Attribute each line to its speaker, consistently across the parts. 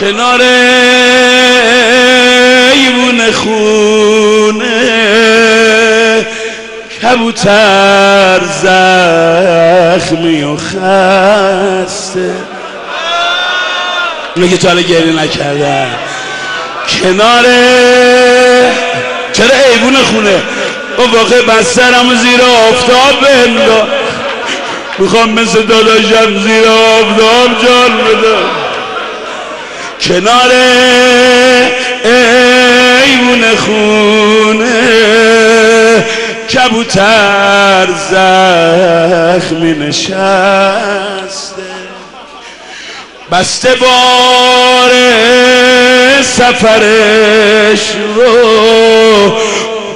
Speaker 1: کنار ایوون خونه کبوتر زخمی و خسته. میگه تو حالا گریه نکردن. کنار چرا ایوون خونه؟ و واقع بسترم زیر آفتاب بندار می‌خوام مثل داداشم زیر آفتاب جان بدم. کنار ایوون خونه کبوتر زخمی نشسته. بسته بار سفرش رو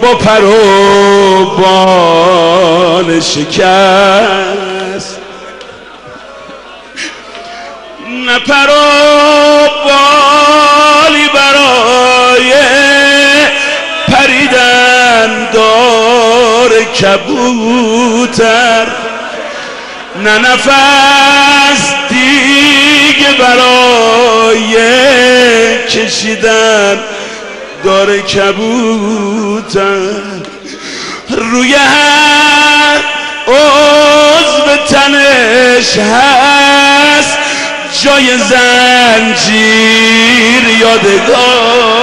Speaker 1: با پر و بال شکست. نه پر و کبوتر نه نفس دیگه برای کشیدن. داره کبوتر روی هر عضو تنش هست. جای زنجیر یادگار.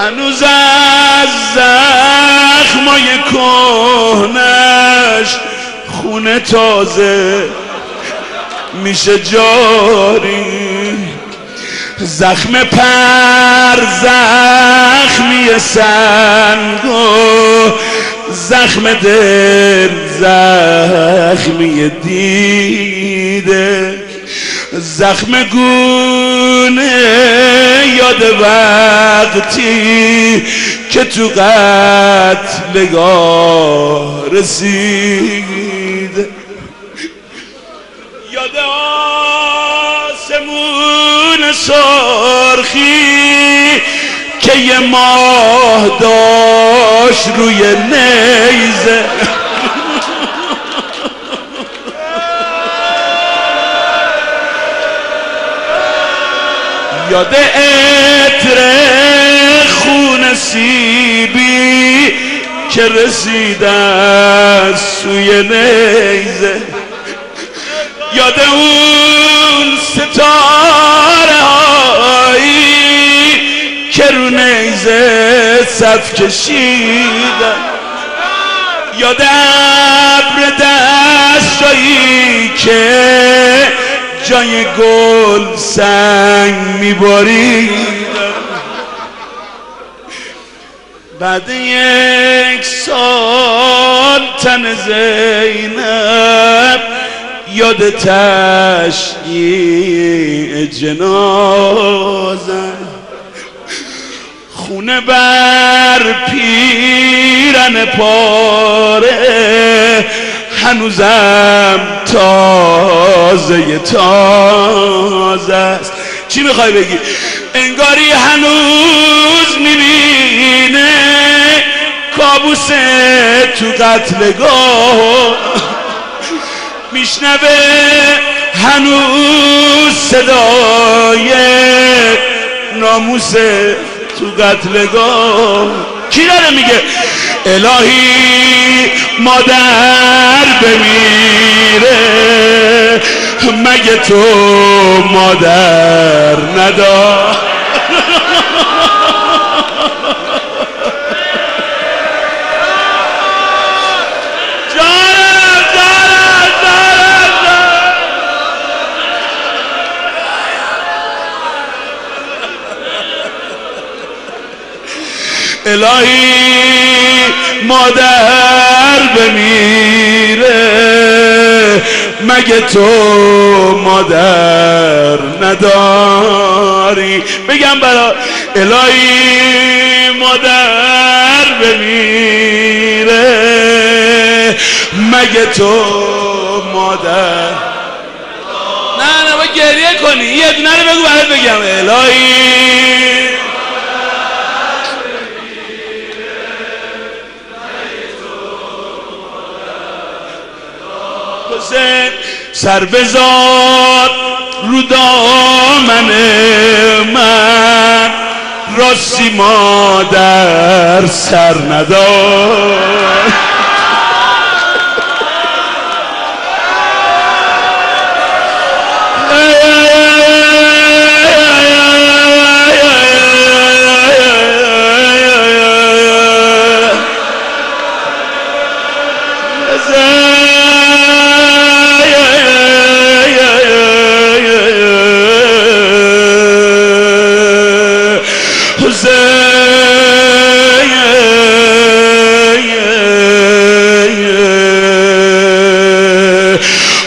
Speaker 1: هنوز از زخمای کهنش خونه تازه میشه جاری. زخم پر زخمی سنگ و زخم دل زخمی دیده. زخم گونه یاد وقتی که تو قتلگاه رسید. یاد آسمون سرخی که یه ماه داشت روی نیزه. یاد عطر خون سیبی که رسیده سوی نیزه. یاد اون ستاره هایی که رو نیزه صف کشیدن یاد ابر دستایی که جای گل سنگ میبارید. بعد یک سال تن زینب یاد تشییع جنازه. خونه بر پیرن پاره هنوزم تازه تازه است. چی می‌خوای بگی؟ انگاری هنوز می‌بینه کابوس تو قتلگاه میشنوه هنوز صدای ناموس تو قتلگاه کی داره میگه؟ الهی مادر بمیره. مگه تو مادر ندار الهی مادر بمیره. مگه تو مادر نداری؟ بگم برا الهی مادر بمیره. مگه تو مادر نه نه باید گریه کنی. یه دونه بگو برات بگم. الهی حسین سر بزار رو دامن من. راستی مادر سر ندار. Hüseyin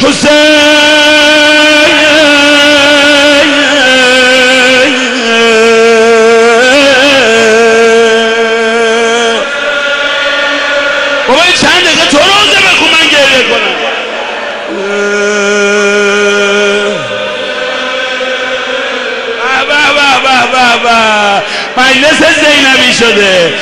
Speaker 1: Hüseyin Babayı Baba baba baba مجلس زینبی شده.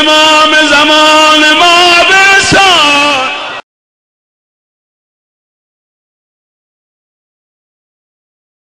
Speaker 1: امام زمان ما